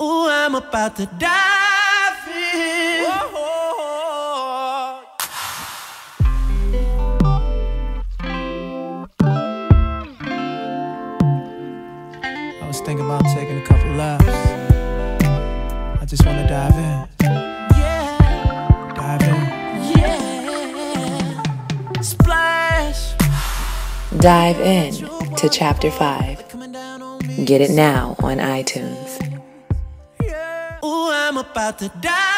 Ooh, I'm about to dive in. I was thinking about taking a couple laps. I just wanna dive in. Yeah. Dive in. Yeah. Splash. Dive in to Chapter 5. Get it now on iTunes. Ooh, I'm about to dive in.